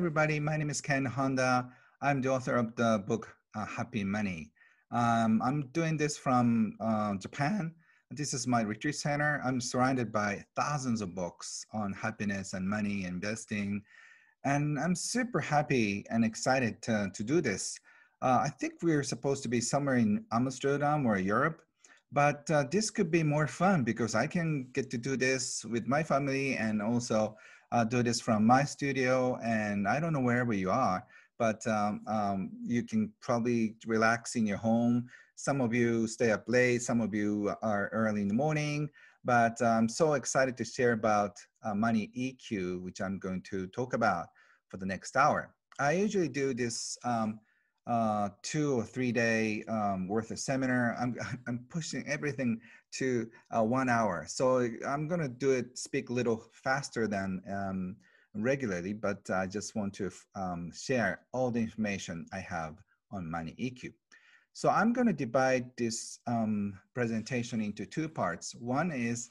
everybody. My name is Ken Honda. I'm the author of the book uh, Happy Money. Um, I'm doing this from uh, Japan. This is my retreat center. I'm surrounded by thousands of books on happiness and money, investing. And I'm super happy and excited to, to do this. Uh, I think we're supposed to be somewhere in Amsterdam or Europe, but uh, this could be more fun because I can get to do this with my family and also uh, do this from my studio. And I don't know wherever you are, but um, um, you can probably relax in your home. Some of you stay up late, some of you are early in the morning, but I'm so excited to share about uh, money EQ, which I'm going to talk about for the next hour. I usually do this um, uh, two or three day um, worth of seminar. I'm, I'm pushing everything to uh, one hour. So I'm going to do it, speak a little faster than um, regularly, but I just want to um, share all the information I have on Money EQ. So I'm going to divide this um, presentation into two parts. One is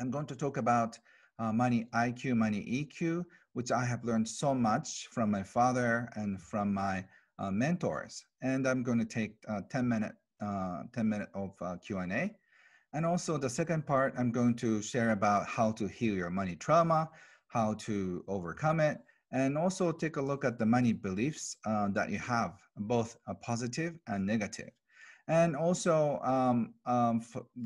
I'm going to talk about uh, Money IQ, Money EQ, which I have learned so much from my father and from my uh, mentors. And I'm going to take uh, 10 minute, uh, 10 minute of uh, Q&A. And also the second part, I'm going to share about how to heal your money trauma, how to overcome it, and also take a look at the money beliefs uh, that you have, both positive and negative. And also, um, um,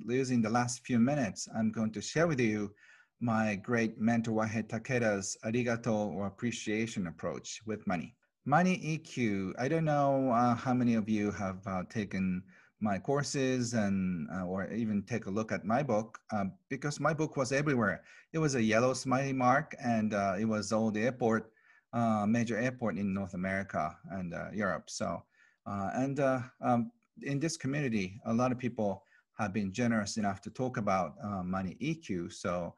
using the last few minutes, I'm going to share with you my great mentor Wahei Takeda's arigato or appreciation approach with money. Money EQ, I don't know uh, how many of you have uh, taken my courses and uh, or even take a look at my book uh, because my book was everywhere. It was a yellow smiley mark and uh, it was all the airport, uh, major airport in North America and Europe. So, and um, in this community, a lot of people have been generous enough to talk about money EQ. So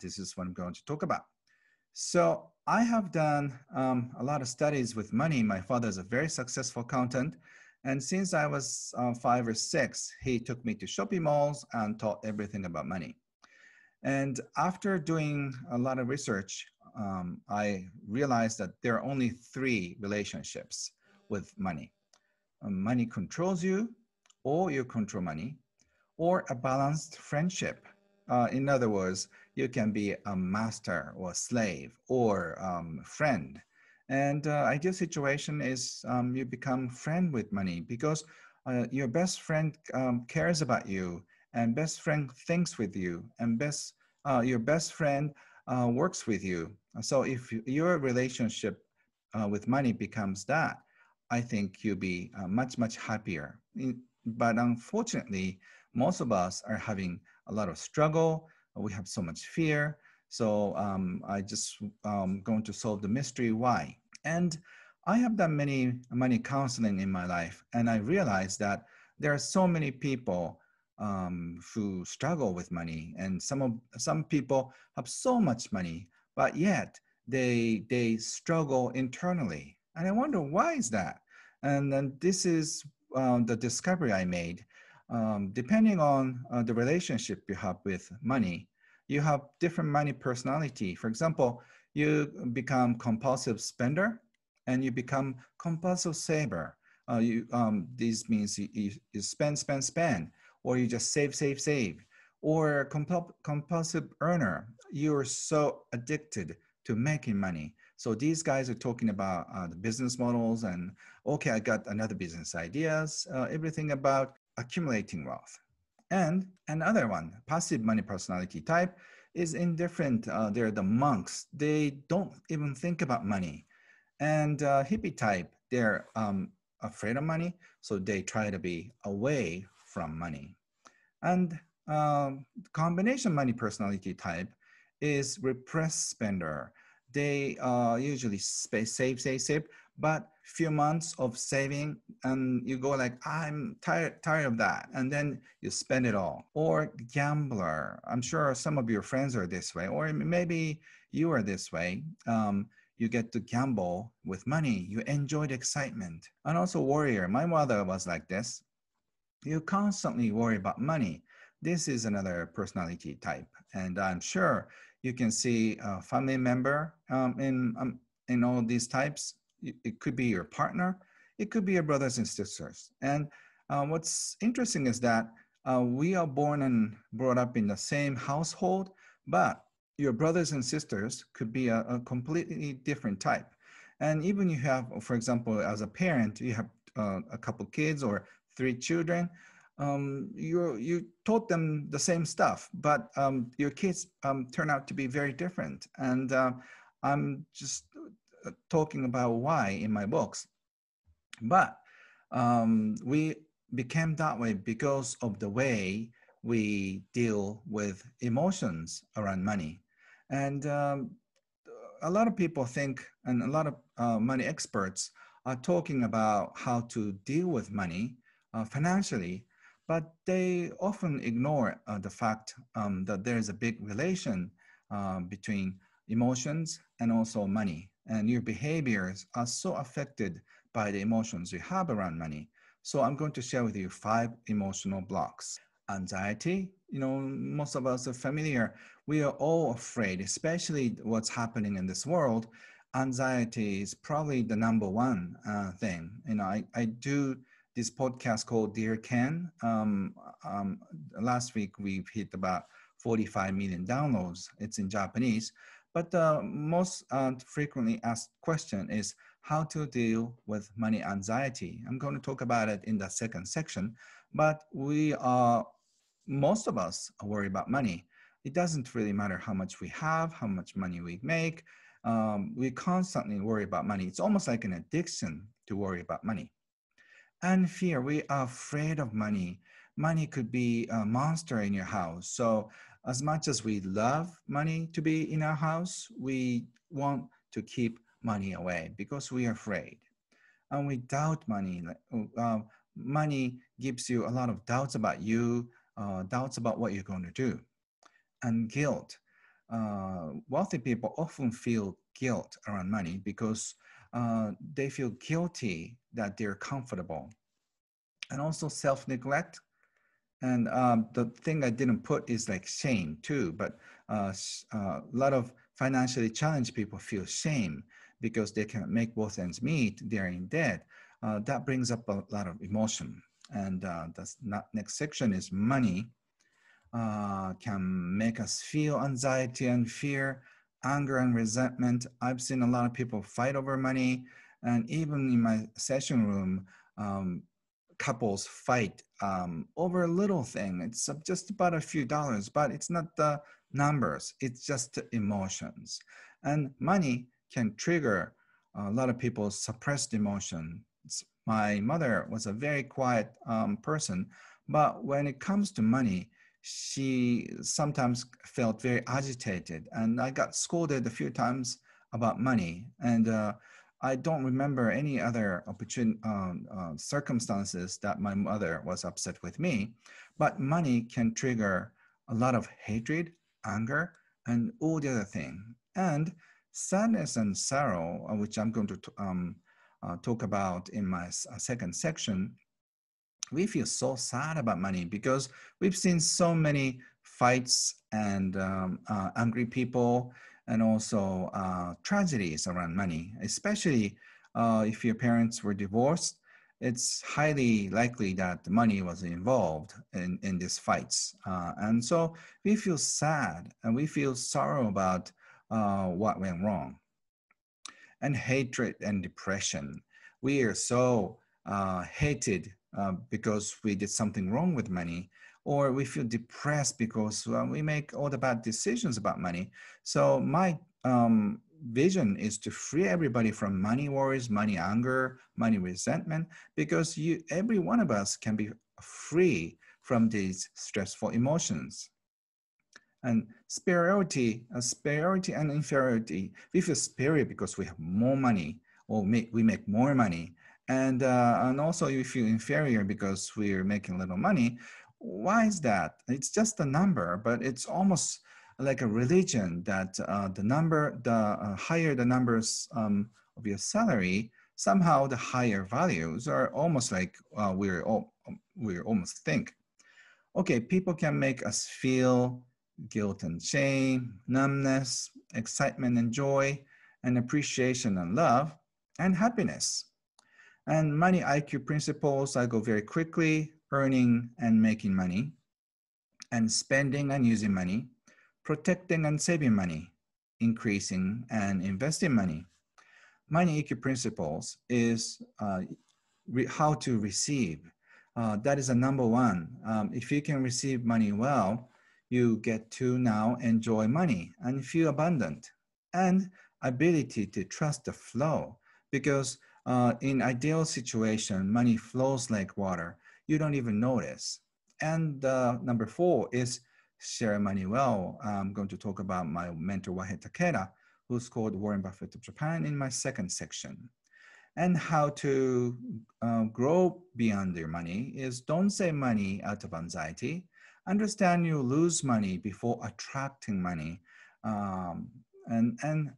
this is what I'm going to talk about. So I have done um, a lot of studies with money. My father is a very successful accountant and since I was uh, five or six, he took me to shopping malls and taught everything about money. And after doing a lot of research, um, I realized that there are only three relationships with money. Um, money controls you, or you control money, or a balanced friendship. Uh, in other words, you can be a master or slave or um, friend and uh, ideal situation is um, you become friend with money because uh, your best friend um, cares about you and best friend thinks with you and best uh, your best friend uh, works with you. So if your relationship uh, with money becomes that, I think you'll be uh, much, much happier. But unfortunately, most of us are having a lot of struggle. We have so much fear. So um, I just um, going to solve the mystery why. And I have done many money counseling in my life, and I realized that there are so many people um, who struggle with money, and some of some people have so much money, but yet they they struggle internally, and I wonder why is that. And then this is um, the discovery I made. Um, depending on uh, the relationship you have with money, you have different money personality. For example, you become compulsive spender and you become compulsive saver. Uh, you, um, this means you, you, spend, spend, spend, or you just save, save, save. Or compul compulsive earner, you're so addicted to making money. So these guys are talking about uh, the business models and, okay, I got another business ideas, uh, everything about accumulating wealth. And another one, passive money personality type, is indifferent. Uh, they're the monks. They don't even think about money. And uh, hippie type, they're um, afraid of money, so they try to be away from money. And um, combination money personality type is repressed spender. They uh, usually save, save, save, save, but few months of saving and you go like i'm tired tired of that and then you spend it all. Or gambler. I'm sure some of your friends are this way or maybe you are this way. Um, you get to gamble with money. You enjoy the excitement. And also warrior. My mother was like this. You constantly worry about money. This is another personality type. And i'm sure you can see a family member um, in um, in all these types. It could be your partner, it could be your brothers and sisters. And uh, what's interesting is that uh, we are born and brought up in the same household, but your brothers and sisters could be a, a completely different type. And even you have, for example, as a parent, you have uh, a couple kids or three children, um, you you taught them the same stuff, but um, your kids um, turn out to be very different. And uh, I'm just talking about why in my books. But um, we became that way because of the way we deal with emotions around money. And um, a lot of people think, and a lot of uh, money experts are talking about how to deal with money uh, financially, but they often ignore uh, the fact um, that there is a big relation uh, between emotions and also money. And your behaviors are so affected by the emotions you have around money. So I'm going to share with you five emotional blocks. Anxiety, you know, most of us are familiar. We are all afraid, especially what's happening in this world. Anxiety is probably the number one uh, thing. You know, I, I do this podcast called Dear Ken. Um, um, last week we've hit about 45 million downloads. It's in Japanese. But the most uh, frequently asked question is how to deal with money anxiety. I'm going to talk about it in the second section, but we are, most of us worry about money. It doesn't really matter how much we have, how much money we make. Um, we constantly worry about money. It's almost like an addiction to worry about money and fear. We are afraid of money. Money could be a monster in your house. So, as much as we love money to be in our house, we want to keep money away because we are afraid. And we doubt money. Uh, money gives you a lot of doubts about you, uh, doubts about what you're going to do. And guilt. Uh, wealthy people often feel guilt around money because uh, they feel guilty that they're comfortable. And also self neglect. And um, the thing I didn't put is like shame too, but uh, uh, a lot of financially challenged people feel shame because they can't make both ends meet, they're in debt. Uh, that brings up a lot of emotion. And uh, the next section is money uh, can make us feel anxiety and fear anger and resentment. I've seen a lot of people fight over money. And even in my session room, um, couples fight um, over a little thing. It's just about a few dollars, but it's not the numbers, it's just emotions. And money can trigger a lot of people's suppressed emotions. My mother was a very quiet um, person, but when it comes to money, she sometimes felt very agitated and i got scolded a few times about money and uh, i don't remember any other opportun- um, uh, circumstances that my mother was upset with me but money can trigger a lot of hatred anger and all the other thing. And sadness and sorrow uh, which i'm going to um, uh, talk about in my uh, second section we feel so sad about money because we've seen so many fights and um, uh, angry people and also uh, tragedies around money, especially uh, if your parents were divorced. It's highly likely that money was involved in, in these fights. Uh, and so we feel sad and we feel sorrow about uh, what went wrong. And hatred and depression. We are so uh, hated uh, because we did something wrong with money, or we feel depressed because uh, we make all the bad decisions about money. So my um, vision is to free everybody from money worries, money anger, money resentment, because you, every one of us can be free from these stressful emotions. And superiority, uh, superiority and inferiority, we feel superior because we have more money or make, we make more money and uh, and also you feel inferior because we're making little money why is that it's just a number but it's almost like a religion that uh, the number the uh, higher the numbers um, of your salary somehow the higher values are almost like uh, we're all we almost think okay people can make us feel guilt and shame numbness excitement and joy and appreciation and love and happiness. And money IQ principles, I go very quickly, earning and making money, and spending and using money, protecting and saving money, increasing and investing money. Money EQ principles is uh, how to receive. Uh, that is a number one. Um, if you can receive money well, you get to now enjoy money and feel abundant and ability to trust the flow because uh, in ideal situation, money flows like water. You don't even notice. And uh, number four is share money well. I'm going to talk about my mentor Wahei Takeda, who's called Warren Buffett of Japan in my second section. And how to uh, grow beyond your money is don't save money out of anxiety. Understand you lose money before attracting money. Um, and, and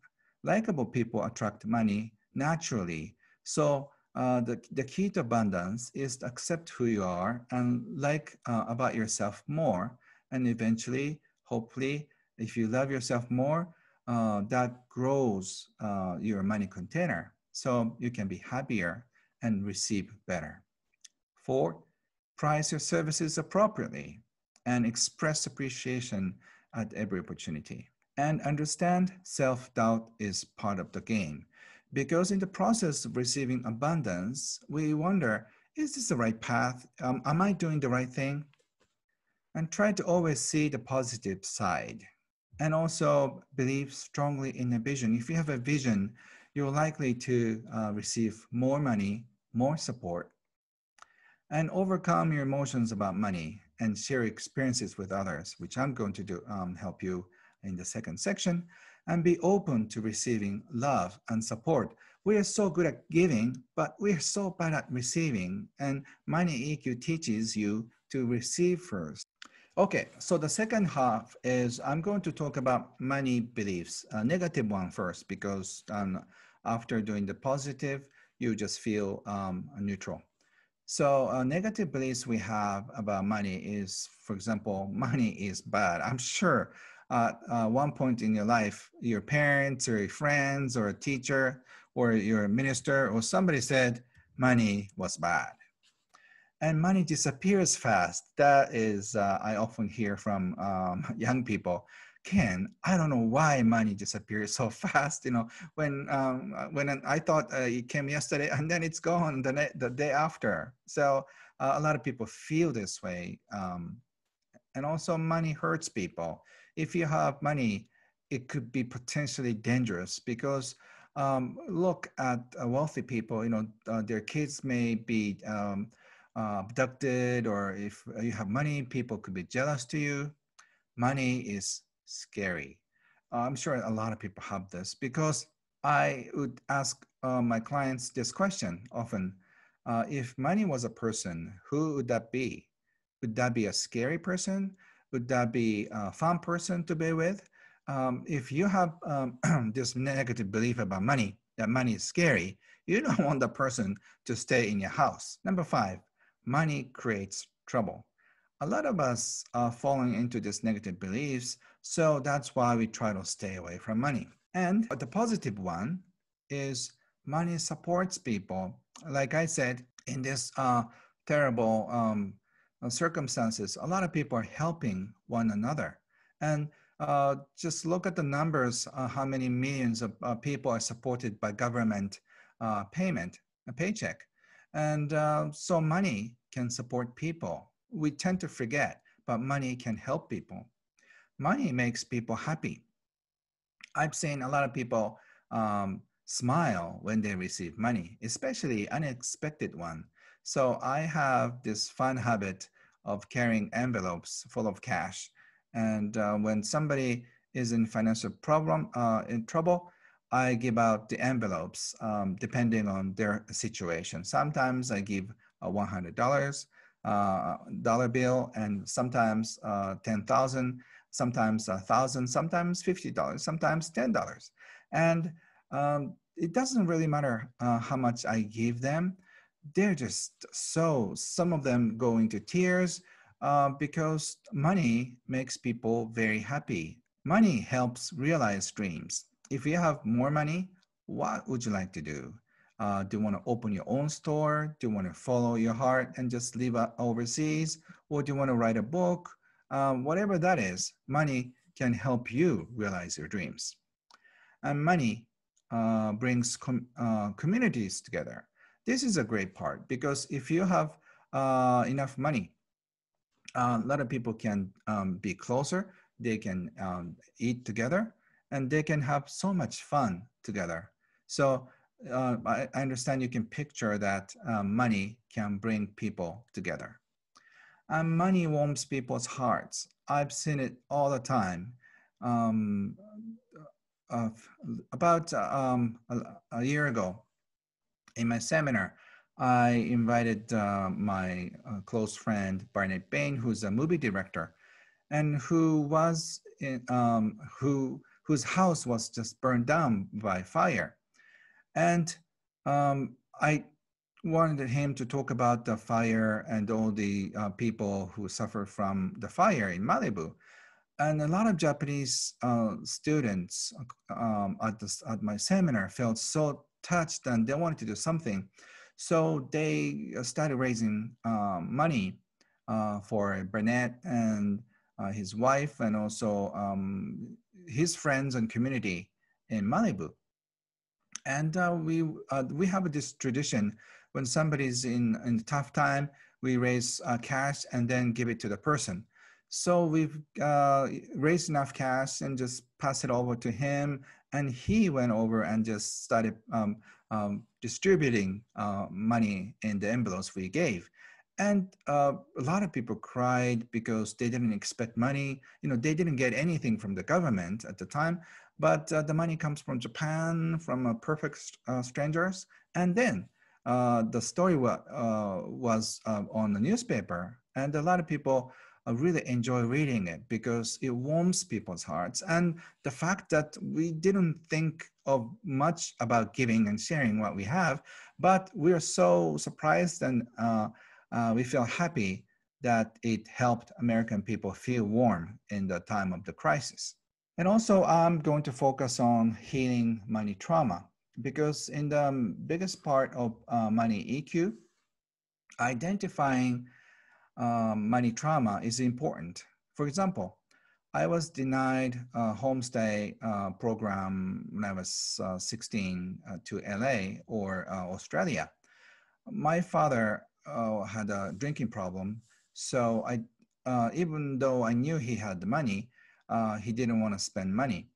likable people attract money naturally. So uh, the, the key to abundance is to accept who you are and like uh, about yourself more. And eventually, hopefully, if you love yourself more, uh, that grows uh, your money container. So you can be happier and receive better. Four, price your services appropriately and express appreciation at every opportunity. And understand self doubt is part of the game because in the process of receiving abundance, we wonder, is this the right path? Um, am I doing the right thing? And try to always see the positive side. And also believe strongly in a vision. If you have a vision, you're likely to uh, receive more money, more support, and overcome your emotions about money and share experiences with others, which I'm going to do um, help you in the second section and be open to receiving love and support. We are so good at giving, but we are so bad at receiving. And Money EQ teaches you to receive first. Okay, so the second half is I'm going to talk about money beliefs, a negative one first, because um, after doing the positive, you just feel um, neutral. So uh, negative beliefs we have about money is, for example, money is bad. I'm sure at uh, one point in your life, your parents or your friends or a teacher or your minister or somebody said money was bad. And money disappears fast. That is, uh, I often hear from um, young people. Ken, I don't know why money disappears so fast. You know, when um, when I thought uh, it came yesterday and then it's gone the, the day after. So uh, a lot of people feel this way. Um, and also money hurts people if you have money, it could be potentially dangerous because um, look at uh, wealthy people, you know, uh, their kids may be um, uh, abducted or if you have money, people could be jealous to you. Money is scary. I'm sure a lot of people have this because I would ask uh, my clients this question often. Uh, if money was a person, who would that be? Would that be a scary person? would that be a fun person to be with? Um, if you have um, this negative belief about money, that money is scary, you don't want the person to stay in your house. Number five, money creates trouble. A lot of us are falling into these negative beliefs, so that's why we try to stay away from money. And the positive one is money supports people. Like I said, in this uh, terrible um, circumstances, a lot of people are helping one another. And uh, just look at the numbers, uh, how many millions of uh, people are supported by government uh, payment, a paycheck. And uh, so money can support people. We tend to forget, but money can help people. Money makes people happy. I've seen a lot of people um, smile when they receive money, especially unexpected one. So I have this fun habit of carrying envelopes full of cash. And uh, when somebody is in financial problem, uh, in trouble, I give out the envelopes um, depending on their situation. Sometimes I give a $100 uh, dollar bill and sometimes uh, 10,000, sometimes a thousand, sometimes $50, sometimes $10. And um, it doesn't really matter uh, how much I give them they're just so, some of them go into tears uh, because money makes people very happy. Money helps realize dreams. If you have more money, what would you like to do? Uh, do you want to open your own store? Do you want to follow your heart and just live overseas? Or do you want to write a book? Um, whatever that is, money can help you realize your dreams. And money uh, brings com uh, communities together. This is a great part because if you have uh, enough money, uh, a lot of people can um, be closer, they can um, eat together, and they can have so much fun together. So uh, I, I, understand you can picture that um, money can bring people together. And money warms people's hearts. I've seen it all the time. Um, uh, about um, a, a, year ago, in my seminar, I invited uh, my uh, close friend Barnett Bain, who's a movie director, and who was in, um, who whose house was just burned down by fire. And um, I wanted him to talk about the fire and all the uh, people who suffered from the fire in Malibu. And a lot of Japanese uh, students um, at, the, at my seminar felt so touched and they wanted to do something. So they started raising um, money uh, for Barnett and uh, his wife and also um, his friends and community in Malibu. And uh, we, uh, we have this tradition when somebody's in, in a tough time, we raise uh, cash and then give it to the person. So we've uh, raised enough cash and just pass it over to him. And he went over and just started um, um, distributing uh, money in the envelopes we gave. And uh, a lot of people cried because they didn't expect money. You know, they didn't get anything from the government at the time, but uh, the money comes from Japan, from uh, perfect uh, strangers. And then uh, the story wa was on the newspaper, and a lot of people really enjoy reading it because it warms people's hearts. And the fact that we didn't think of much about giving and sharing what we have, but we are so surprised and uh, we feel happy that it helped American people feel warm in the time of the crisis. And also, I'm going to focus on healing money trauma because in the biggest part of uh, money EQ, identifying um, money trauma is important. For example, I was denied a homestay uh, program when I was uh, 16 uh, to LA or uh, Australia. My father uh, had a drinking problem. So I, uh, even though I knew he had the money, he didn't want to spend money.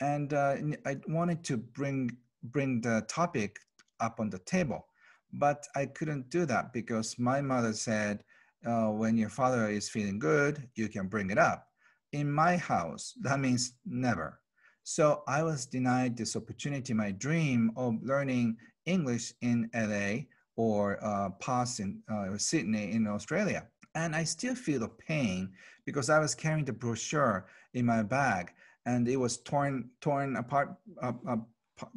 And I wanted to bring, bring the topic up on the table, but I couldn't do that because my mother said, uh, when your father is feeling good, you can bring it up. In my house, that means never. So I was denied this opportunity, my dream of learning English in LA or uh, Perth in uh, Sydney in Australia. And I still feel the pain because I was carrying the brochure in my bag and it was torn torn apart uh, uh,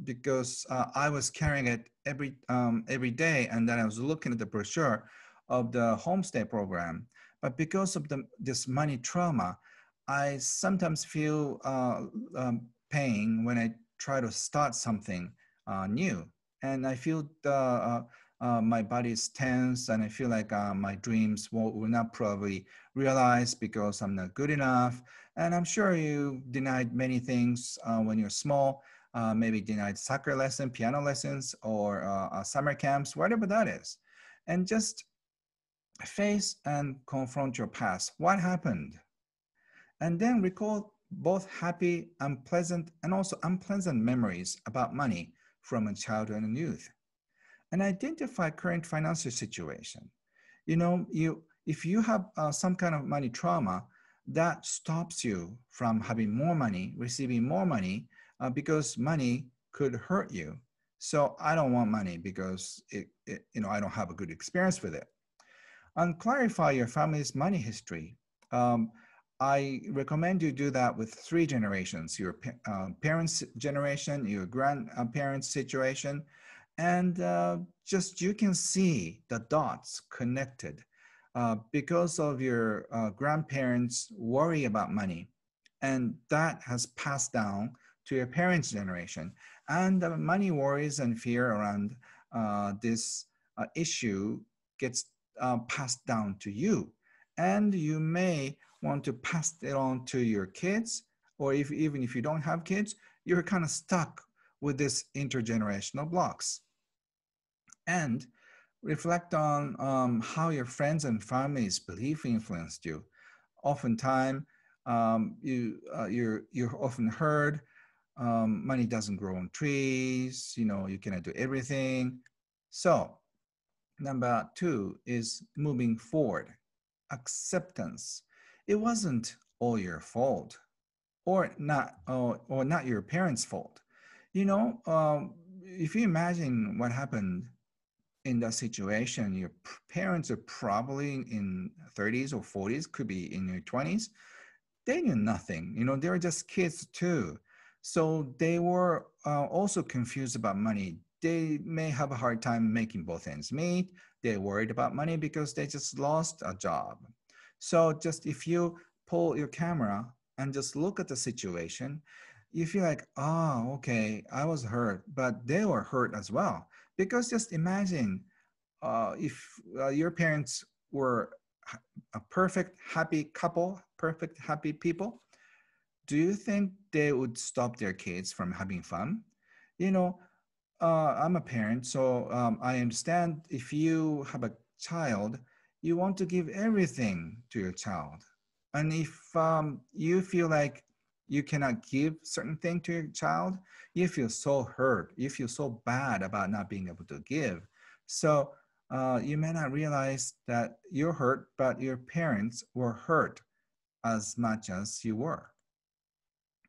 because I was carrying it every um, every day, and then I was looking at the brochure of the homestay program. But because of the this money trauma, I sometimes feel uh, um, pain when I try to start something uh, new, and I feel the uh, uh, my body is tense and I feel like uh, my dreams will, will not probably realize because I'm not good enough. And I'm sure you denied many things uh, when you're small, uh, maybe denied soccer lesson, piano lessons, or uh, uh, summer camps, whatever that is. And just face and confront your past. What happened? And then recall both happy, unpleasant, and also unpleasant memories about money from a childhood and youth and identify current financial situation. You know, you if you have uh, some kind of money trauma, that stops you from having more money, receiving more money, uh, because money could hurt you. So I don't want money because it, it, you know, I don't have a good experience with it. And clarify your family's money history. Um, I recommend you do that with three generations, your uh, parents' generation, your grandparents' situation, and uh, just you can see the dots connected uh, because of your uh, grandparents worry about money and that has passed down to your parents' generation. And the money worries and fear around uh, this uh, issue gets uh, passed down to you. And you may want to pass it on to your kids, or if, even if you don't have kids, you're kind of stuck with this intergenerational blocks. And reflect on um, how your friends and family's belief influenced you. Oftentimes, um, you uh, you're you're often heard um, money doesn't grow on trees. You know you cannot do everything. So number two is moving forward, acceptance. It wasn't all your fault, or not, or, or not your parents' fault. You know, um, if you imagine what happened in that situation, your parents are probably in 30s or 40s, could be in your 20s. They knew nothing. You know, they were just kids too. So they were uh, also confused about money. They may have a hard time making both ends meet. They're worried about money because they just lost a job. So just if you pull your camera and just look at the situation, you feel like, oh, okay, I was hurt, but they were hurt as well because just imagine uh, if uh, your parents were a perfect happy couple perfect happy people do you think they would stop their kids from having fun you know uh, i'm a parent so um, i understand if you have a child you want to give everything to your child. And if um, you feel like you cannot give certain thing to your child you feel so hurt you feel so bad about not being able to give. So uh, you may not realize that you're hurt but your parents were hurt as much as you were.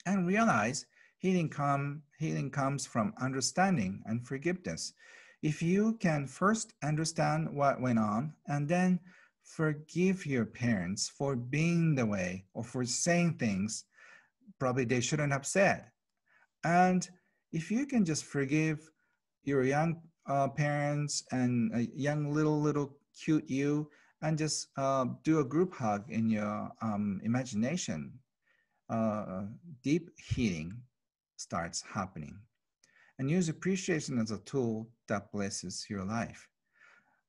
And realize healing come healing comes from understanding and forgiveness if you can first understand what went on and then forgive your parents for being the way or for saying things probably they shouldn't have said. And if you can just forgive your young uh, parents and a young little, little cute you and just uh, do a group hug in your um, imagination, uh, deep healing starts happening. And use appreciation as a tool that blesses your life.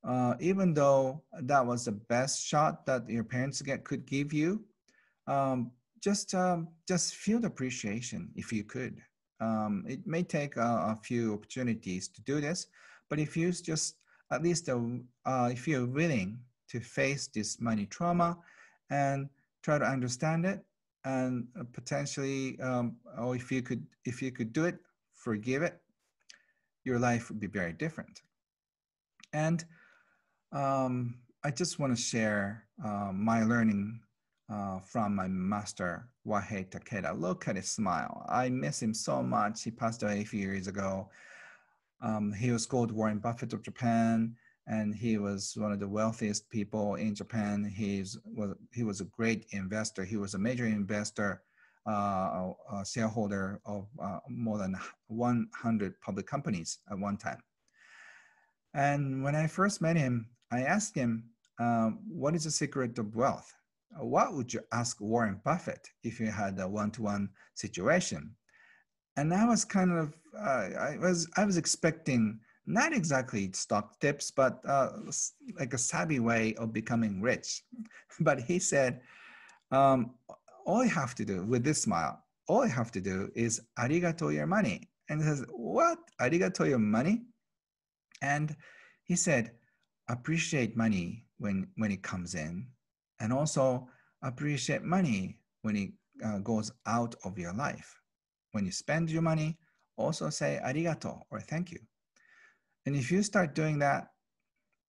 Uh, even though that was the best shot that your parents get, could give you, um, just um, just feel the appreciation if you could. Um, it may take a, a, few opportunities to do this, but if you just at least uh, uh, if you're willing to face this money trauma and try to understand it and uh, potentially um, or if you could if you could do it forgive it your life would be very different and um, i just want to share uh, my learning uh, from my master, Wahei Takeda. Look at his smile. I miss him so much. He passed away a few years ago. Um, he was called Warren Buffett of Japan, and he was one of the wealthiest people in Japan. He's, was, he was a great investor. He was a major investor, uh, a shareholder of uh, more than 100 public companies at one time. And when I first met him, I asked him, um, what is the secret of wealth? what would you ask Warren Buffett if you had a one-to-one situation? And I was kind of, uh, I was, I was expecting not exactly stock tips, but uh, like a savvy way of becoming rich. But he said, um, all you have to do with this smile, all you have to do is arigato your money. And he says, what? Arigato your money? And he said, appreciate money when, when it comes in and also appreciate money when it uh, goes out of your life. When you spend your money, also say arigato or thank you. And if you start doing that,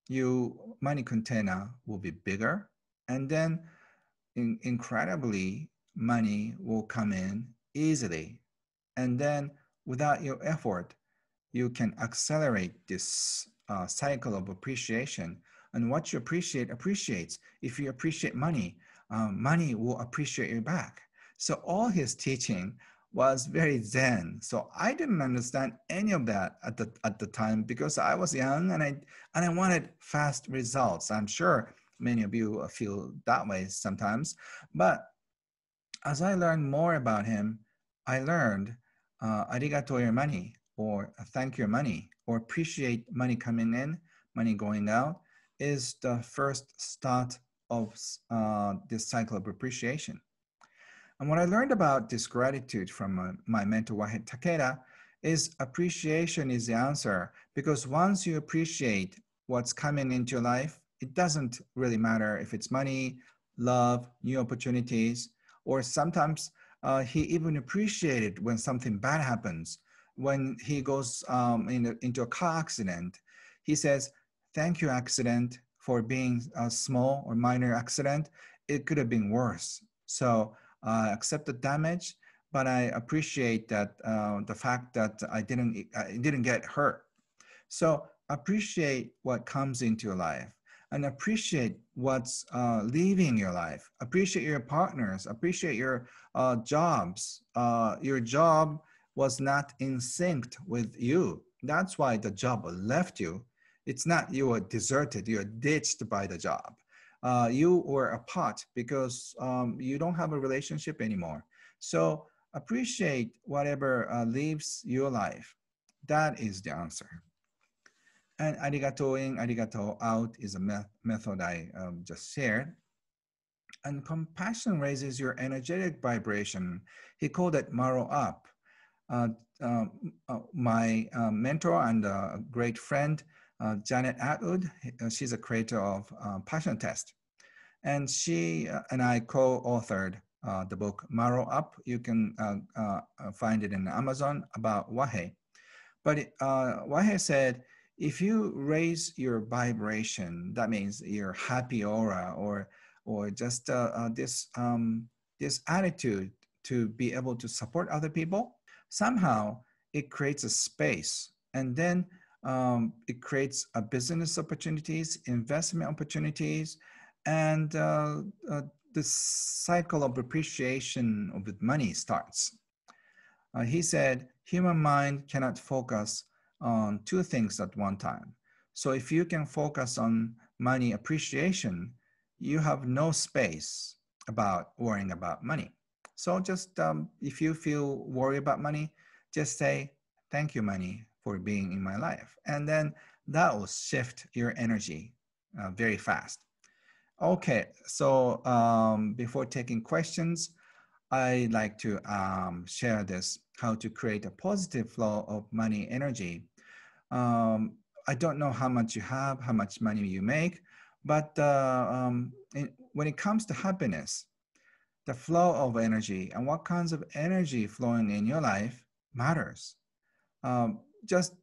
your money container will be bigger and then in, incredibly money will come in easily. And then without your effort, you can accelerate this uh, cycle of appreciation and what you appreciate appreciates. If you appreciate money, um, money will appreciate you back. So all his teaching was very zen. So I didn't understand any of that at the at the time because I was young and I and I wanted fast results. I'm sure many of you feel that way sometimes. But as I learned more about him, I learned uh, arigato your money or thank your money or appreciate money coming in, money going out is the first start of uh, this cycle of appreciation. And what I learned about this gratitude from uh, my mentor, Wahei Takeda, is appreciation is the answer because once you appreciate what's coming into your life, it doesn't really matter if it's money, love, new opportunities, or sometimes uh, he even appreciated when something bad happens. When he goes um, in a, into a car accident, he says, thank you accident for being a small or minor accident. It could have been worse. So uh, accept the damage, but I appreciate that uh, the fact that I didn't, I didn't get hurt. So appreciate what comes into your life and appreciate what's uh, leaving your life. Appreciate your partners. Appreciate your uh, jobs. Uh, your job was not in sync with you. That's why the job left you. It's not you were deserted. You're ditched by the job. Uh, you were apart because um, you don't have a relationship anymore. So appreciate whatever uh, leaves your life. That is the answer. And arigato in, arigato out is a met method I um, just shared. And compassion raises your energetic vibration. He called it Maro up. Uh, uh, uh, my uh, mentor and great friend, uh, Janet Attwood, uh, she's a creator of Passion Test. And she and I co-authored the book Maro Up. You can find it in Amazon about Wahei. But Wahei said, if you raise your vibration, that means your happy aura or or just uh, uh, this um, this attitude to be able to support other people, somehow it creates a space, and then um, it creates a business opportunities, investment opportunities, and uh, uh the cycle of appreciation of money starts. Uh, he said, human mind cannot focus on two things at one time. So if you can focus on money appreciation, you have no space about worrying about money. So just um, if you feel worried about money, just say, thank you, money, for being in my life. And then that will shift your energy uh, very fast. Okay, so um, before taking questions, I like to um, share this, how to create a positive flow of money energy um, I don't know how much you have, how much money you make, but uh, um, when it comes to happiness, the flow of energy and what kinds of energy flowing in your life matters. Um, just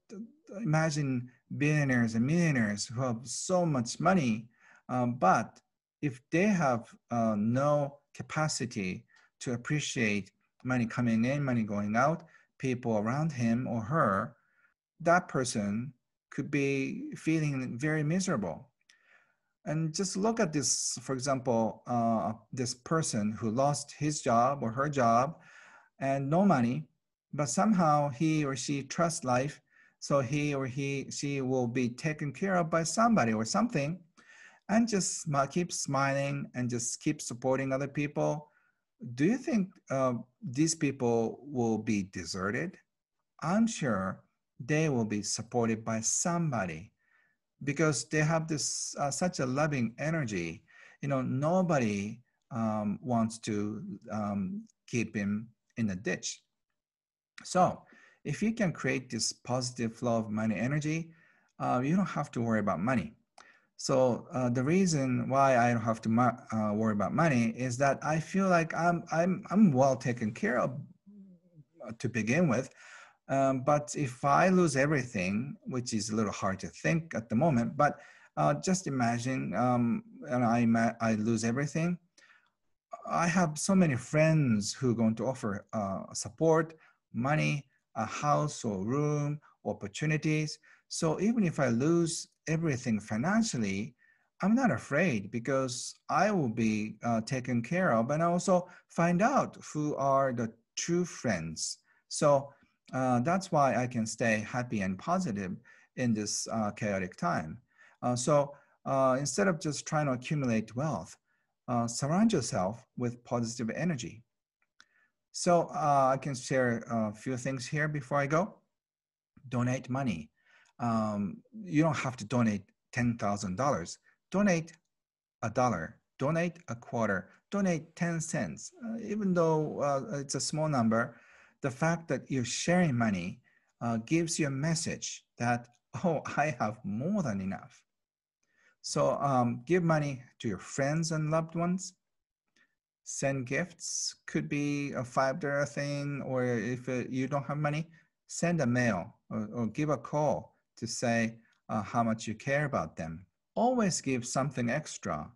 imagine billionaires and millionaires who have so much money, um, but if they have uh, no capacity to appreciate money coming in, money going out, people around him or her that person could be feeling very miserable. And just look at this, for example, uh, this person who lost his job or her job and no money, but somehow he or she trusts life, so he or he she will be taken care of by somebody or something, and just keep smiling and just keep supporting other people. Do you think uh, these people will be deserted? I'm sure they will be supported by somebody because they have this uh, such a loving energy you know nobody um, wants to um, keep him in a ditch so if you can create this positive flow of money energy uh, you don't have to worry about money so uh, the reason why I don't have to uh, worry about money is that I feel like I'm I'm I'm well taken care of uh, to begin with. Um, but if I lose everything, which is a little hard to think at the moment, but uh, just imagine um, and I, I lose everything. I have so many friends who are going to offer uh, support, money, a house or room, opportunities. So even if I lose everything financially, I'm not afraid because I will be uh, taken care of and I also find out who are the true friends. So uh, that's why I can stay happy and positive in this uh, chaotic time. Uh, so uh, instead of just trying to accumulate wealth, uh, surround yourself with positive energy. So uh, I can share a few things here before I go. Donate money. Um, you don't have to donate $10,000. Donate a dollar, donate a quarter, donate 10 cents. Uh, even though uh, it's a small number, the fact that you're sharing money uh, gives you a message that, oh, I have more than enough. So um, give money to your friends and loved ones. Send gifts, could be a $5 thing, or if it, you don't have money, send a mail or, or give a call to say uh, how much you care about them. Always give something extra.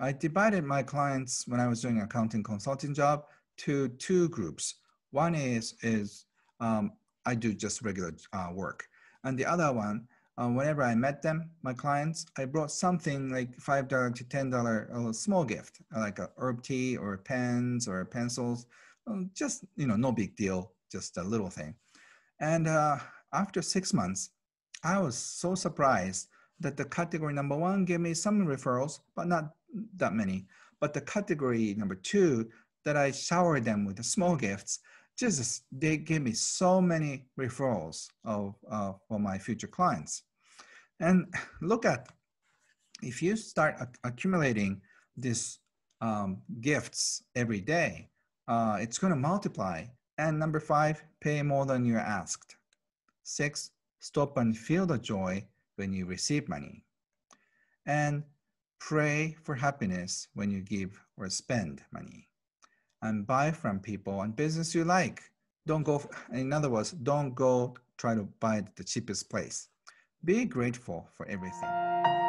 I divided my clients when I was doing accounting consulting job to two groups. One is, is um, I do just regular uh, work. And the other one, uh, whenever I met them, my clients, I brought something like $5 to $10 a small gift, like a herb tea or pens or pencils, um, just, you know, no big deal, just a little thing. And uh, after six months, I was so surprised that the category number one gave me some referrals, but not that many. But the category number two, that I showered them with the small gifts, just they gave me so many referrals of uh, for my future clients. And look at if you start accumulating these um, gifts every day, uh, it's going to multiply. And number five, pay more than you're asked. Six, stop and feel the joy when you receive money. And pray for happiness when you give or spend money and buy from people and business you like. Don't go, in other words, don't go try to buy the cheapest place. Be grateful for everything.